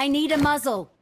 I need a muzzle.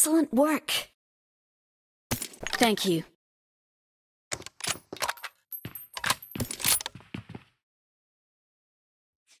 Excellent work. Thank you.